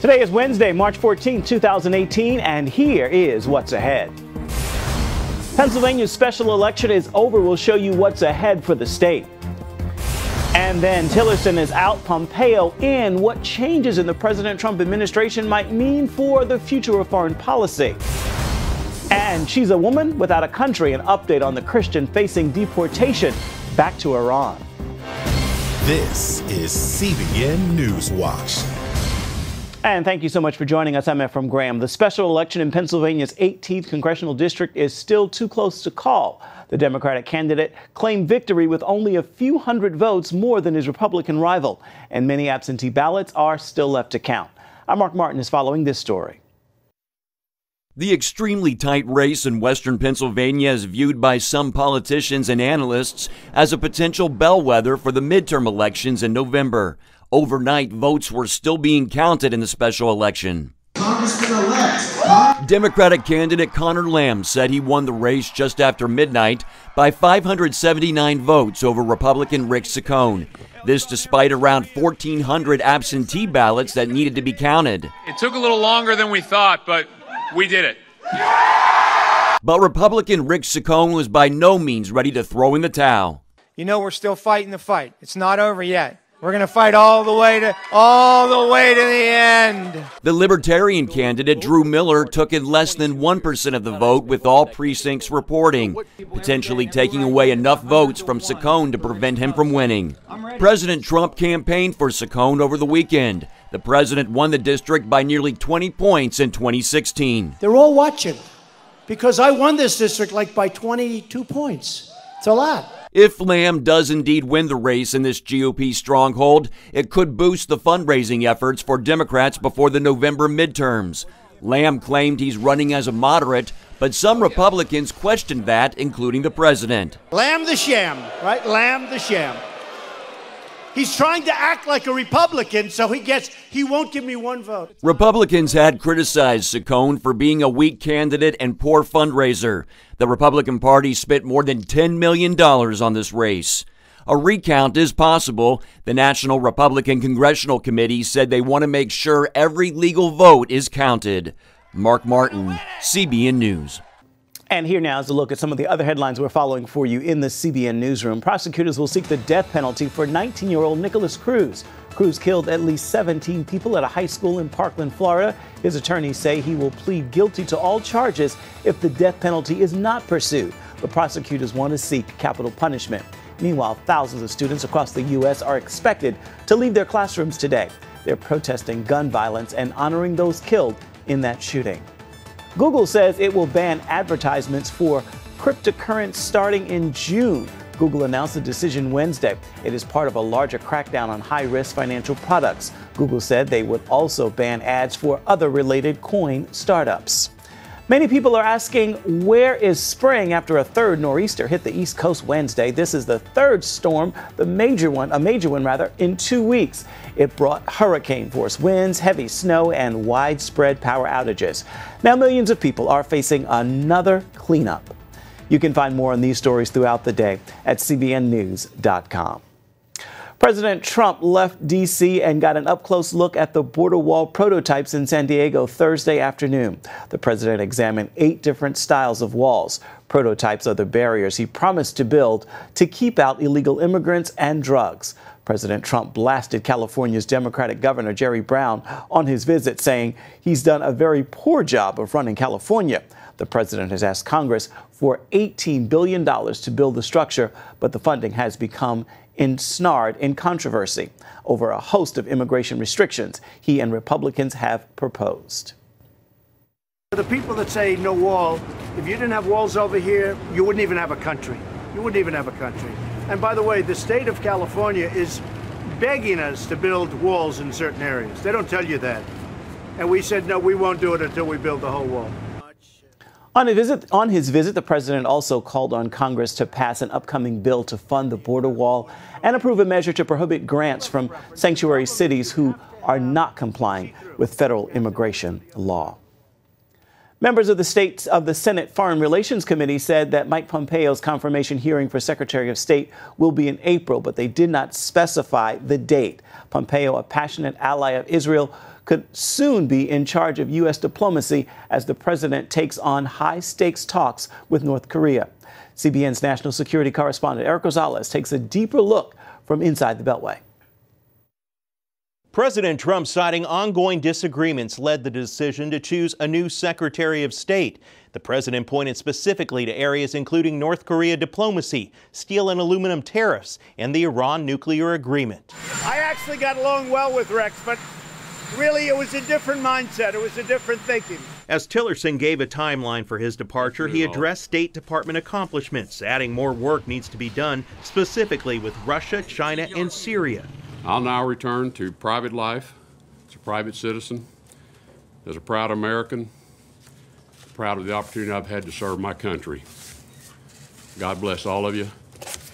Today is Wednesday, March 14, 2018, and here is what's ahead. Pennsylvania's special election is over. We'll show you what's ahead for the state. And then Tillerson is out, Pompeo in. What changes in the President Trump administration might mean for the future of foreign policy. And she's a woman without a country. An update on the Christian facing deportation back to Iran. This is CBN Newswatch. And thank you so much for joining us. I'm Efrem Graham. The special election in Pennsylvania's 18th congressional district is still too close to call. The Democratic candidate claimed victory with only a few hundred votes more than his Republican rival, and many absentee ballots are still left to count. I'm Mark Martin is following this story. The extremely tight race in western Pennsylvania is viewed by some politicians and analysts as a potential bellwether for the midterm elections in November. Overnight, votes were still being counted in the special election. Democratic candidate Conor Lamb said he won the race just after midnight by 579 votes over Republican Rick Saccone. This despite around 1,400 absentee ballots that needed to be counted. It took a little longer than we thought, but we did it. But Republican Rick Saccone was by no means ready to throw in the towel. You know, we're still fighting the fight. It's not over yet. We're going to fight all the way to all the way to the end. The Libertarian candidate Drew Miller took in less than 1% of the vote with all precincts reporting, potentially taking away enough votes from Saccone to prevent him from winning. President Trump campaigned for Saccone over the weekend. The president won the district by nearly 20 points in 2016. They're all watching because I won this district like by 22 points. It's a lot. If Lamb does indeed win the race in this GOP stronghold, it could boost the fundraising efforts for Democrats before the November midterms. Lamb claimed he's running as a moderate, but some Republicans questioned that, including the president. Lamb the sham, right? Lamb the sham. He's trying to act like a Republican, so he gets he won't give me one vote. Republicans had criticized Saccone for being a weak candidate and poor fundraiser. The Republican Party spent more than $10 million on this race. A recount is possible. The National Republican Congressional Committee said they want to make sure every legal vote is counted. Mark Martin, CBN News. And here now is a look at some of the other headlines we're following for you in the CBN newsroom. Prosecutors will seek the death penalty for 19 year old Nikolas Cruz. Cruz killed at least 17 people at a high school in Parkland, Florida. His attorneys say he will plead guilty to all charges if the death penalty is not pursued. The prosecutors want to seek capital punishment. Meanwhile, thousands of students across the U.S. are expected to leave their classrooms today. They're protesting gun violence and honoring those killed in that shooting. Google says it will ban advertisements for cryptocurrency starting in June. Google announced the decision Wednesday. It is part of a larger crackdown on high risk financial products. Google said they would also ban ads for other related coin startups. Many people are asking, where is spring after a third nor'easter hit the East Coast Wednesday? This is the third storm, the major one, a major one rather, in two weeks. It brought hurricane force winds, heavy snow, and widespread power outages. Now, millions of people are facing another cleanup. You can find more on these stories throughout the day at CBNNews.com. President Trump left D.C. and got an up close look at the border wall prototypes in San Diego Thursday afternoon. The president examined eight different styles of walls. Prototypes are the barriers he promised to build to keep out illegal immigrants and drugs. President Trump blasted California's Democratic Governor Jerry Brown on his visit, saying he's done a very poor job of running California. The president has asked Congress for $18 billion to build the structure, but the funding has become ensnared in controversy over a host of immigration restrictions he and Republicans have proposed. The people that say no wall, if you didn't have walls over here, you wouldn't even have a country. You wouldn't even have a country. And by the way, the state of California is begging us to build walls in certain areas. They don't tell you that. And we said, no, we won't do it until we build the whole wall. On, visit, on his visit, the president also called on Congress to pass an upcoming bill to fund the border wall and approve a measure to prohibit grants from sanctuary cities who are not complying with federal immigration law. Members of the of the Senate Foreign Relations Committee said that Mike Pompeo's confirmation hearing for Secretary of State will be in April, but they did not specify the date. Pompeo, a passionate ally of Israel, could soon be in charge of U.S. diplomacy as the president takes on high stakes talks with North Korea. CBN's national security correspondent Eric Gonzalez takes a deeper look from inside the Beltway. President Trump citing ongoing disagreements led the decision to choose a new Secretary of State. The president pointed specifically to areas including North Korea diplomacy, steel and aluminum tariffs, and the Iran nuclear agreement. I actually got along well with Rex, but really it was a different mindset. It was a different thinking. As Tillerson gave a timeline for his departure, he addressed State Department accomplishments, adding more work needs to be done, specifically with Russia, China, and Syria. I'll now return to private life as a private citizen, as a proud American, proud of the opportunity I've had to serve my country. God bless all of you.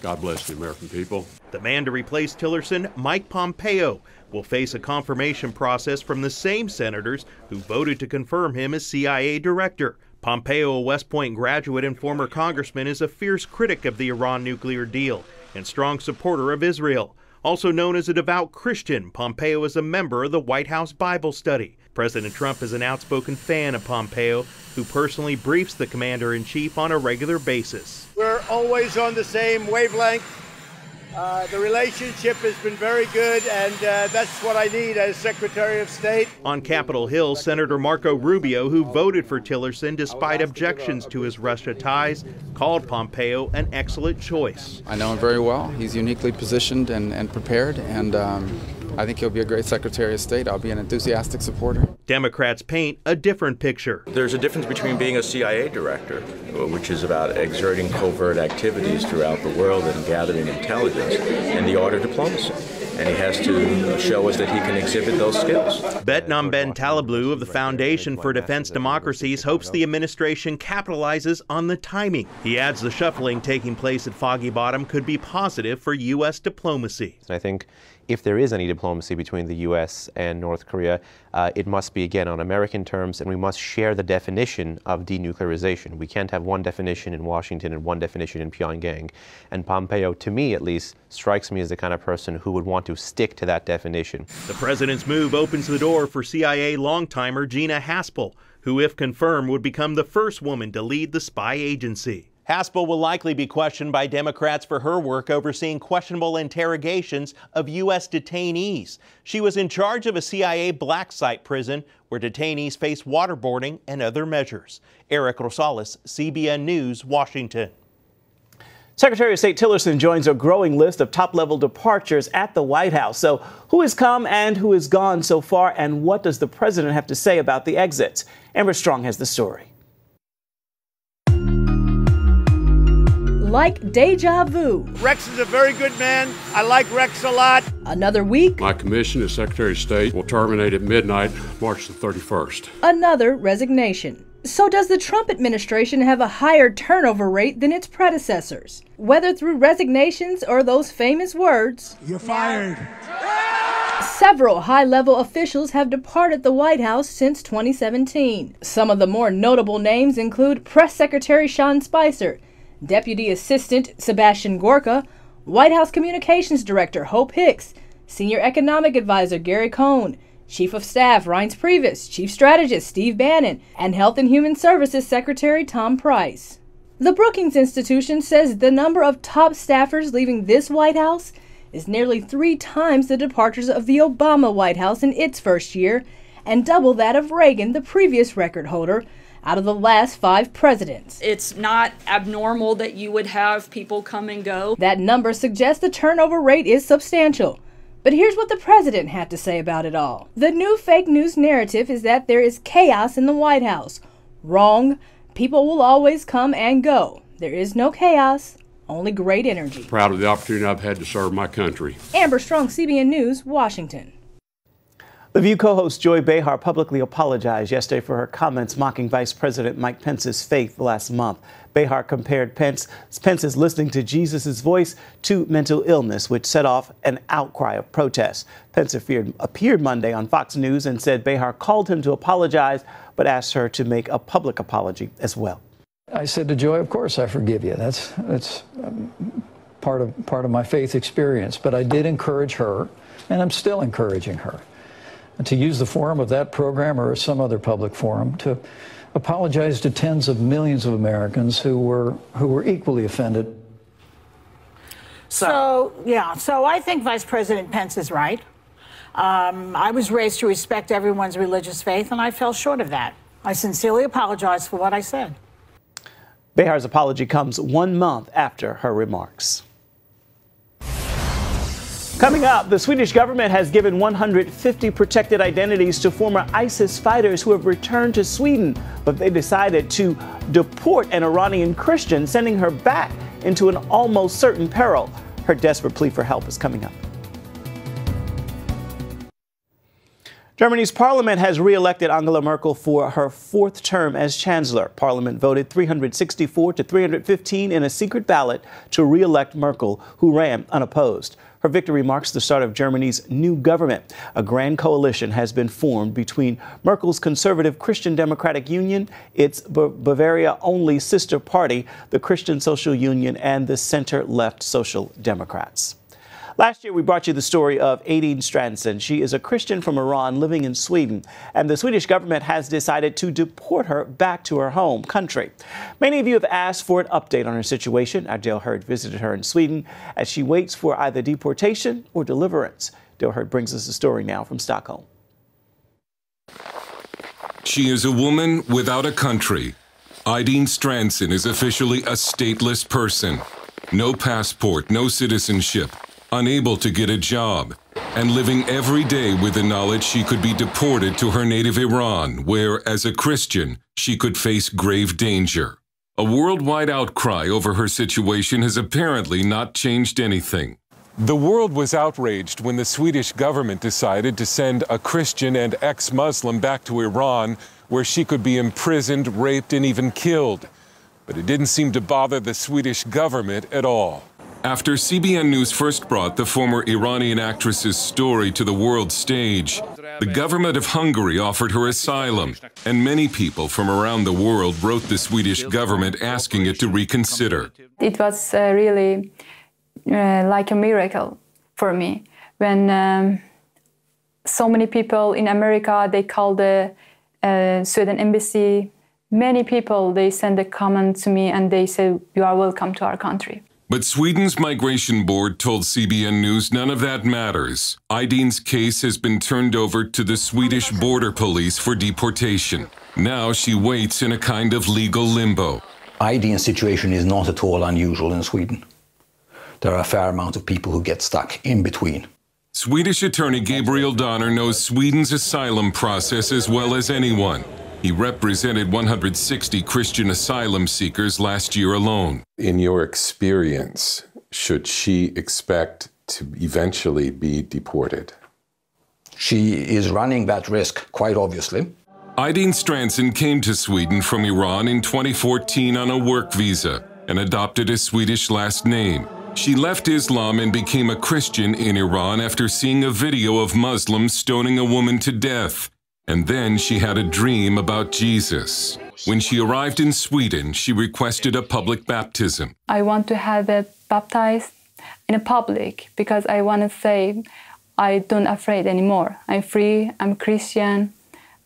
God bless the American people. The man to replace Tillerson, Mike Pompeo, will face a confirmation process from the same senators who voted to confirm him as CIA director. Pompeo, a West Point graduate and former congressman, is a fierce critic of the Iran nuclear deal and strong supporter of Israel. Also known as a devout Christian, Pompeo is a member of the White House Bible Study. President Trump is an outspoken fan of Pompeo, who personally briefs the commander in chief on a regular basis. We're always on the same wavelength. Uh, the relationship has been very good, and uh, that's what I need as Secretary of State. On Capitol Hill, Senator Marco Rubio, who voted for Tillerson despite objections to his Russia ties, called Pompeo an excellent choice. I know him very well. He's uniquely positioned and, and prepared, and um, I think he'll be a great Secretary of State. I'll be an enthusiastic supporter. Democrats paint a different picture. There's a difference between being a CIA director, uh, which is about exerting covert activities throughout the world and gathering intelligence, and the art of diplomacy. And he has to show us that he can exhibit those skills. Behnam Ben Taleblu of the Foundation for Defense Democracies hopes the administration capitalizes on the timing. He adds the shuffling taking place at Foggy Bottom could be positive for U.S. diplomacy. I think if there is any diplomacy between the U.S. and North Korea, uh, it must be again on American terms, and we must share the definition of denuclearization. We can't have one definition in Washington and one definition in Pyongyang. And Pompeo, to me at least, strikes me as the kind of person who would want to stick to that definition. The president's move opens the door for CIA longtimer Gina Haspel, who, if confirmed, would become the first woman to lead the spy agency. Haspel will likely be questioned by Democrats for her work overseeing questionable interrogations of U.S. detainees. She was in charge of a CIA black site prison where detainees face waterboarding and other measures. Eric Rosales, CBN News, Washington. Secretary of State Tillerson joins a growing list of top level departures at the White House. So, who has come and who has gone so far, and what does the president have to say about the exits? Amber Strong has the story. Like deja vu. Rex is a very good man. I like Rex a lot. Another week. My commission as Secretary of State will terminate at midnight, March the 31st. Another resignation. So, does the Trump administration have a higher turnover rate than its predecessors? Whether through resignations or those famous words, You're fired. Several high level officials have departed the White House since 2017. Some of the more notable names include Press Secretary Sean Spicer, Deputy Assistant Sebastian Gorka, White House Communications Director Hope Hicks, Senior Economic Advisor Gary Cohn, Chief of Staff Reince Priebus, Chief Strategist Steve Bannon, and Health and Human Services Secretary Tom Price. The Brookings Institution says the number of top staffers leaving this White House is nearly three times the departures of the Obama White House in its first year, and double that of Reagan, the previous record holder, out of the last five presidents. It's not abnormal that you would have people come and go. That number suggests the turnover rate is substantial. But here's what the president had to say about it all. The new fake news narrative is that there is chaos in the White House. Wrong. People will always come and go. There is no chaos, only great energy. Proud of the opportunity I've had to serve my country. Amber Strong, CBN News, Washington. The View co host Joy Behar publicly apologized yesterday for her comments mocking Vice President Mike Pence's faith last month. Behar compared Pence, Pence's listening to Jesus' voice to mental illness, which set off an outcry of protest. Pence appeared, appeared Monday on Fox News and said Behar called him to apologize, but asked her to make a public apology as well. I said to Joy, "Of course I forgive you. That's that's um, part of part of my faith experience." But I did encourage her, and I'm still encouraging her to use the forum of that program or some other public forum to apologize to tens of millions of Americans who were who were equally offended. So, so yeah, so I think Vice President Pence is right. Um, I was raised to respect everyone's religious faith, and I fell short of that. I sincerely apologize for what I said. Behar's apology comes one month after her remarks. Coming up, the Swedish government has given 150 protected identities to former ISIS fighters who have returned to Sweden, but they decided to deport an Iranian Christian, sending her back into an almost certain peril. Her desperate plea for help is coming up. Germany's parliament has re-elected Angela Merkel for her fourth term as chancellor. Parliament voted 364 to 315 in a secret ballot to re-elect Merkel, who ran unopposed. Her victory marks the start of Germany's new government. A grand coalition has been formed between Merkel's conservative Christian Democratic Union, its Bavaria only sister party, the Christian Social Union, and the center left Social Democrats. Last year, we brought you the story of Aideen Strandsson. She is a Christian from Iran living in Sweden, and the Swedish government has decided to deport her back to her home country. Many of you have asked for an update on her situation. Dale Hurd visited her in Sweden as she waits for either deportation or deliverance. Dale Hurd brings us the story now from Stockholm. She is a woman without a country. Aideen Strandsson is officially a stateless person. No passport, no citizenship, unable to get a job, and living every day with the knowledge she could be deported to her native Iran, where, as a Christian, she could face grave danger. A worldwide outcry over her situation has apparently not changed anything. The world was outraged when the Swedish government decided to send a Christian and ex Muslim back to Iran, where she could be imprisoned, raped, and even killed. But it didn't seem to bother the Swedish government at all. After CBN News first brought the former Iranian actress's story to the world stage, the government of Hungary offered her asylum, and many people from around the world wrote the Swedish government asking it to reconsider. It was uh, really uh, like a miracle for me when um, so many people in America they called the uh, Sweden embassy. Many people they send a comment to me and they say you are welcome to our country. But Sweden's migration board told CBN News none of that matters. Aideen's case has been turned over to the Swedish border police for deportation. Now she waits in a kind of legal limbo. Aideen's situation is not at all unusual in Sweden. There are a fair amount of people who get stuck in between. Swedish attorney Gabriel Donner knows Sweden's asylum process as well as anyone. He represented 160 Christian asylum seekers last year alone. In your experience, should she expect to eventually be deported? She is running that risk, quite obviously. Aideen Strandsson came to Sweden from Iran in 2014 on a work visa and adopted a Swedish last name. She left Islam and became a Christian in Iran after seeing a video of Muslims stoning a woman to death. And then she had a dream about Jesus. When she arrived in Sweden, she requested a public baptism. I want to have it baptized in a public because I want to say I don't afraid anymore. I'm free. I'm Christian.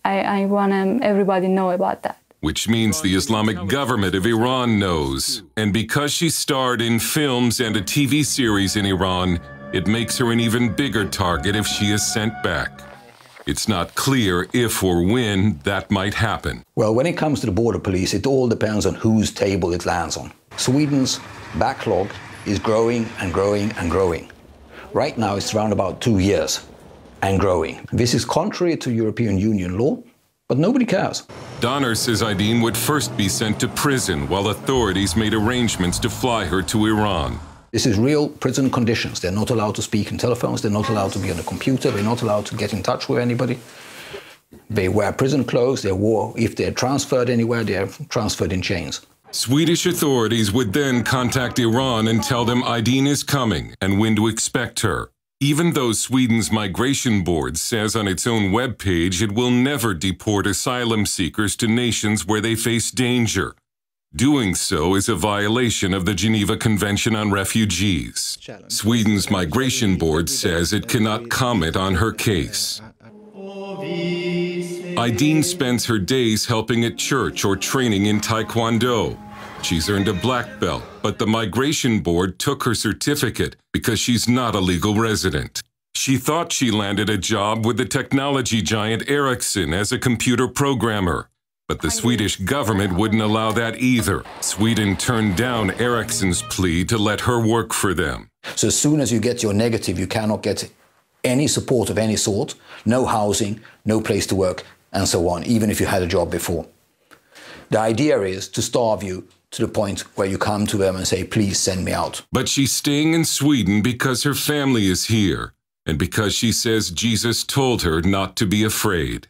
I, I want everybody know about that. Which means the Islamic government of Iran knows. And because she starred in films and a TV series in Iran, it makes her an even bigger target if she is sent back. It's not clear if or when that might happen. Well, when it comes to the border police, it all depends on whose table it lands on. Sweden's backlog is growing and growing and growing. Right now, it's around about two years and growing. This is contrary to European Union law, but nobody cares. Donner says Aideen would first be sent to prison while authorities made arrangements to fly her to Iran. This is real prison conditions. They're not allowed to speak in telephones, they're not allowed to be on a computer, they're not allowed to get in touch with anybody. They wear prison clothes, they wore, if they're transferred anywhere, they're transferred in chains. Swedish authorities would then contact Iran and tell them Aideen is coming and when to expect her. Even though Sweden's migration board says on its own webpage it will never deport asylum seekers to nations where they face danger. Doing so is a violation of the Geneva Convention on Refugees. Sweden's migration board says it cannot comment on her case. Aideen spends her days helping at church or training in Taekwondo. She's earned a black belt, but the migration board took her certificate because she's not a legal resident. She thought she landed a job with the technology giant Ericsson as a computer programmer. But the Swedish government wouldn't allow that either. Sweden turned down Ericsson's plea to let her work for them. So as soon as you get your negative, you cannot get any support of any sort, no housing, no place to work, and so on, even if you had a job before. The idea is to starve you to the point where you come to them and say, please send me out. But she's staying in Sweden because her family is here, and because she says Jesus told her not to be afraid.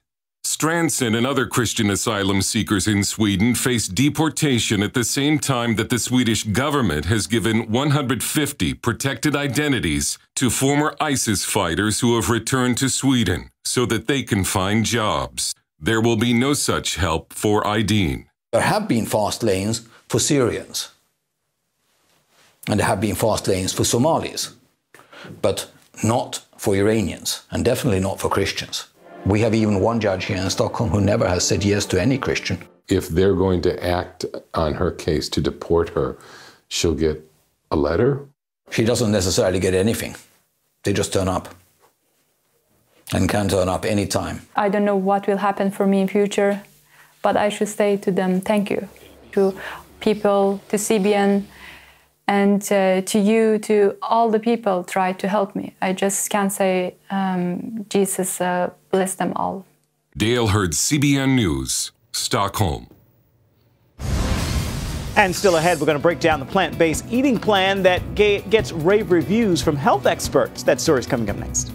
Strandsson and other Christian asylum seekers in Sweden face deportation at the same time that the Swedish government has given 150 protected identities to former ISIS fighters who have returned to Sweden so that they can find jobs. There will be no such help for Aideen. There have been fast lanes for Syrians, and there have been fast lanes for Somalis, but not for Iranians, and definitely not for Christians. We have even one judge here in Stockholm who never has said yes to any Christian. If they're going to act on her case to deport her, she'll get a letter? She doesn't necessarily get anything. They just turn up and can turn up anytime. I don't know what will happen for me in future, but I should say to them thank you. To people, to CBN, and uh, to you, to all the people try to help me. I just can't say um, Jesus uh, bless them all. Dale Hurd CBN News, Stockholm. And still ahead, we're going to break down the plant based eating plan that gets rave reviews from health experts. That story is coming up next.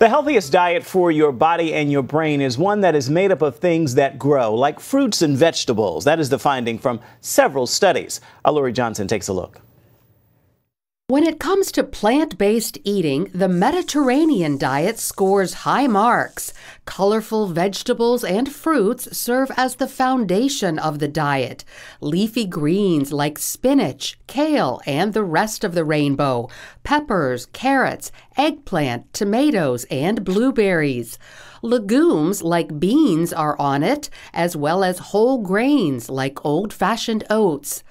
The healthiest diet for your body and your brain is one that is made up of things that grow, like fruits and vegetables. That is the finding from several studies. Lori Johnson takes a look. When it comes to plant based eating, the Mediterranean diet scores high marks. Colorful vegetables and fruits serve as the foundation of the diet. Leafy greens like spinach, kale, and the rest of the rainbow, peppers, carrots, eggplant, tomatoes, and blueberries. Legumes like beans are on it, as well as whole grains like old fashioned oats.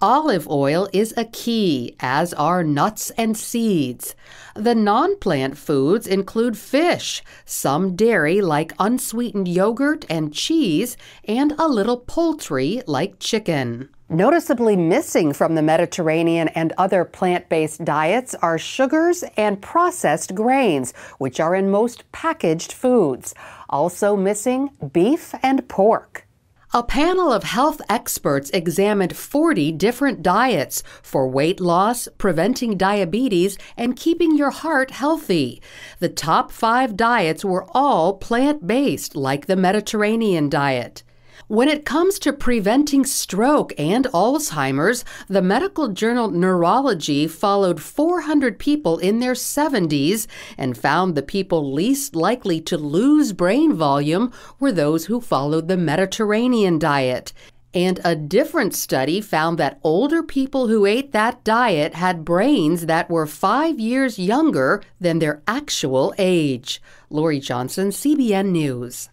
Olive oil is a key, as are nuts and seeds. The non plant foods include fish, some dairy like unsweetened yogurt and cheese, and a little poultry like chicken. Noticeably missing from the Mediterranean and other plant based diets are sugars and processed grains, which are in most packaged foods. Also missing beef and pork. A panel of health experts examined 40 different diets for weight loss, preventing diabetes, and keeping your heart healthy. The top five diets were all plant based, like the Mediterranean diet. When it comes to preventing stroke and Alzheimer's, the medical journal Neurology followed 400 people in their 70s and found the people least likely to lose brain volume were those who followed the Mediterranean diet. And a different study found that older people who ate that diet had brains that were five years younger than their actual age. Lori Johnson, CBN News.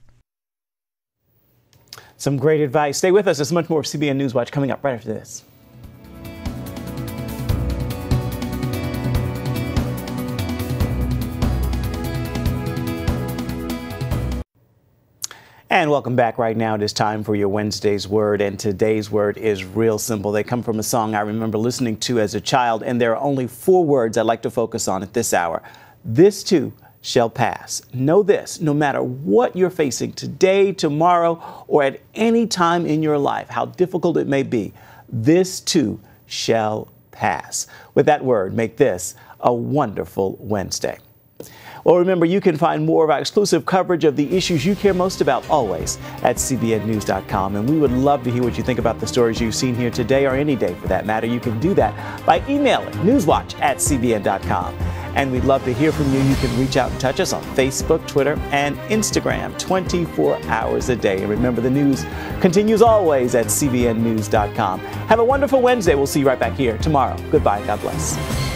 Some great advice. Stay with us. There's much more of CBN Newswatch coming up right after this. And welcome back right now. It is time for your Wednesday's word, and today's word is real simple. They come from a song I remember listening to as a child, and there are only four words I'd like to focus on at this hour. This too shall pass. Know this no matter what you're facing today, tomorrow, or at any time in your life, how difficult it may be, this too shall pass. With that word, make this a wonderful Wednesday. Well, remember, you can find more of our exclusive coverage of the issues you care most about always at CBNNews.com. And we would love to hear what you think about the stories you've seen here today or any day for that matter. You can do that by emailing newswatch at CBN.com. And we'd love to hear from you. You can reach out and touch us on Facebook, Twitter, and Instagram 24 hours a day. And remember, the news continues always at CBNNews.com. Have a wonderful Wednesday. We'll see you right back here tomorrow. Goodbye. God bless.